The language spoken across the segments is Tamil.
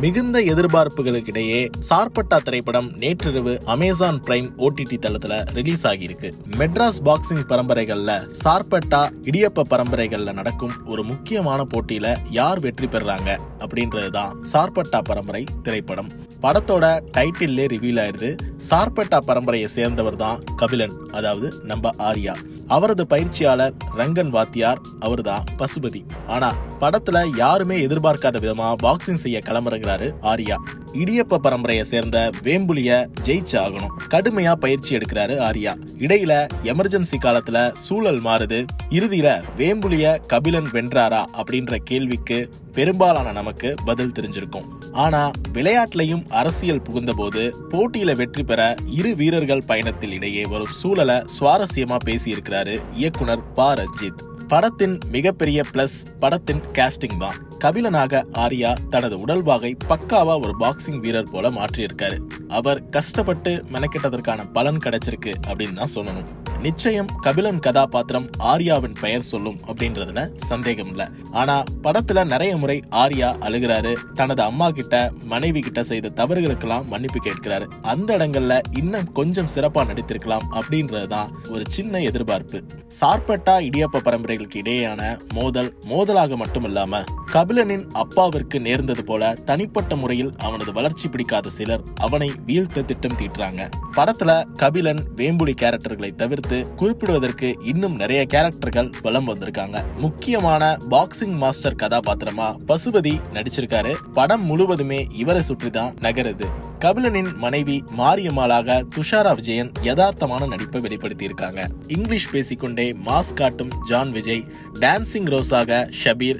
மிகுந்த எதிர்பார்ப்புகளுக்கிடையே சார்பட்டா திரைப்படம் நேற்றிரவு அமேசான் பிரைம் ஓடிடி தளத்துல ரிலீஸ் ஆகியிருக்கு. மெட்ராஸ் பாக்ஸிங் பரம்பரைகள்ல சார்பட்டா இடியப்ப பரம்பரைகள்ல நடக்கும் ஒரு முக்கியமான போட்டியில யார் வெற்றி பெறாங்க அப்படின்றதுதான் சார்பட்டா பரம்பரை திரைப்படம். படத்தோட டைட்டில்லே ரிவீல் ஆயிருது. சார்பேட்டா பரம்பரையை சேர்ந்தவர் தான் கபிலன் அதாவது நம்ம ஆர்யா. அவரது பயிற்சியாளர் ரங்கன் வாத்தியார் அவர்தான் பசுபதி. ஆனா படத்துல யாருமே எதிர்பார்க்காத விதமா பாக்ஸிங் செய்ய கிளம்புறாரு ஆர்யா. இடியப்ப பரம்பரையை சேர்ந்த வேம்புலிய ஜெயிச்சு ஆகணும். கடுமையா பயிற்சி எடுக்கிறாரு ஆர்யா. இடையில எமர்ஜென்சி காலத்துல சூழல் மாறுது. இறுதியில வேம்புலிய கபிலன் வென்றாரா அப்படின்ற கேள்விக்கு பெரும்பாலான நமக்கு பதில் தெரிஞ்சிருக்கும். ஆனா விளையாட்டுலையும் அரசியல் புகுந்தபோது போட்டியில வெற்றி பெற இரு வீரர்கள் பயணத்தில் இடையே வரும் சூழலை சுவாரஸ்யமா பேசியிருக்கிறாரு இயக்குனர் ப. ரஞ்சித். படத்தின் மிகப்பெரிய பிளஸ் படத்தின் கேஸ்டிங் தான். கபிலனாக ஆர்யா தனது உடல்வாகை பக்காவா ஒரு பாக்ஸிங் வீரர் போல மாற்றியிருக்காரு. அவர் கஷ்டப்பட்டு மெனக்கிட்டதற்கான பலன் கிடைச்சிருக்கு அப்படின்னு தான் சொல்லணும். நிச்சயம் கபிலன் கதாபாத்திரம் ஆர்யாவின் பெயர் சொல்லும் அப்படின்றதுல சந்தேகம் இல்ல. ஆனா படத்துல நிறைய முறை ஆர்யா அழுகிறாரு. தனது அம்மா கிட்ட மனைவி கிட்ட செய்த தவறுகளுக்கெல்லாம் மன்னிப்பு கேட்கிறாரு. அந்த இடங்கள்ல இன்னும் கொஞ்சம் சிறப்பா நடித்திருக்கலாம் அப்படின்றதுதான் ஒரு சின்ன எதிர்பார்ப்பு. சார்பட்டா இடியப்ப பரம்பரைகளுக்கு இடையேயான மோதல் மோதலாக மட்டும் இல்லாம கபிலனின் அப்பாவிற்கு நேர்ந்தது போல தனிப்பட்ட முறையில் அவனது வளர்ச்சி பிடிக்காத சிலர் அவனை வீழ்த்த திட்டம் தீட்டுறாங்க. படத்துல கபிலன் வேம்புலி கேரக்டர்களை தவிர்த்து குறிப்பிடுவதற்கு இன்னும் நிறைய கேரக்டர்கள் வலம் வந்திருக்காங்க. முக்கியமான பாக்ஸிங் மாஸ்டர் கதாபாத்திரமா பசுபதி நடிச்சிருக்காரு. படம் முழுவதுமே இவரை சுற்றிதான் நகருது. கபிலனின் மனைவி மாரியம்மாளாக துஷாரா விஜயன் யதார்த்தமான நடிப்பை வெளிப்படுத்தி இருக்காங்க இங்கிலீஷ் பேசிக்கொண்டே மாஸ் காட்டும் ஜான் விஜய் டான்சிங் ரோஸாக ஷபீர்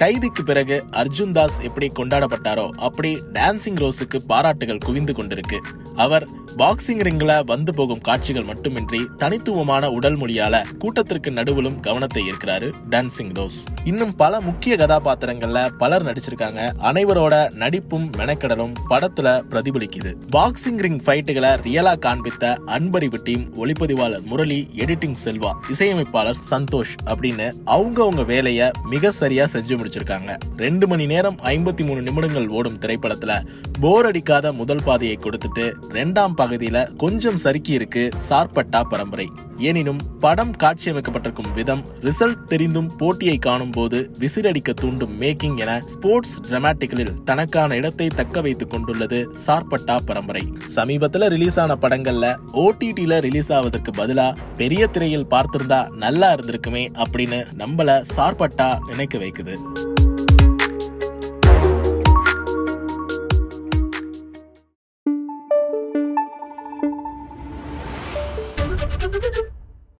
கைதிக்கு பிறகு அர்ஜுன் தாஸ் எப்படி கொண்டாடப்பட்டாரோ அப்படி டான்சிங் ரோஸுக்கு பாராட்டுகள் குவிந்து கொண்டிருக்கு. அவர் பாக்ஸிங் ரிங்ல வந்து போகும் காட்சிகள் மட்டுமின்றி தனித்துவமான உடல் மொழியால கூட்டத்திற்கு நடுவிலும் கவனத்தை ஈர்க்கிறாரு டான்சிங் ரோஸ் இன்னும் பல முக்கிய கதாபாத்திரங்கள்ல பலர் நடிச்சிருக்காங்க. அனைவரோட நடிப்பும் மெனக்கடலும் படத்துல பிரதிபலிக்குது. பாக்ஸிங் ரிங் ஃபைட்டுகளை ரியலா காண்பித்த அன்பறிவு டீம் ஒளிப்பதிவாளர் முரளி எடிட்டிங் செல்வா இசையமைப்பாளர் சந்தோஷ் அப்படின்னு அவங்கவுங்க வேலையை மிக சரியா செஞ்சு முடிச்சிருக்காங்க ரெண்டு மணி நேரம் ஐம்பத்தி மூணு நிமிடங்கள் ஓடும் திரைப்படத்துல போர் அடிக்காத முதல் பாதையை கொடுத்துட்டு ரெண்டாம் பகுதியில கொஞ்சம் சறுக்கி இருக்கு சார்பட்டா பரம்பரை. எனினும் படம் காட்சியமைக்கப்பட்டிருக்கும் விதம் ரிசல்ட் தெரிந்தும் போட்டியை காணும் போது விசிலடிக்க தூண்டும் மேக்கிங் என ஸ்போர்ட்ஸ் டிராமாட்டிகளில் தனக்கான இடத்தை தக்க வைத்துக் கொண்டுள்ளது சார்பட்டா பரம்பரை. சமீபத்துல ரிலீஸ் ஆன படங்கள்ல ஓடிடியில ரிலீஸ் ஆவதற்கு பதிலா பெரிய திரையில் பார்த்திருந்தா நல்லா இருந்திருக்குமே அப்படின்னு நம்மள சார்பட்டா நினைக்க வைக்குது.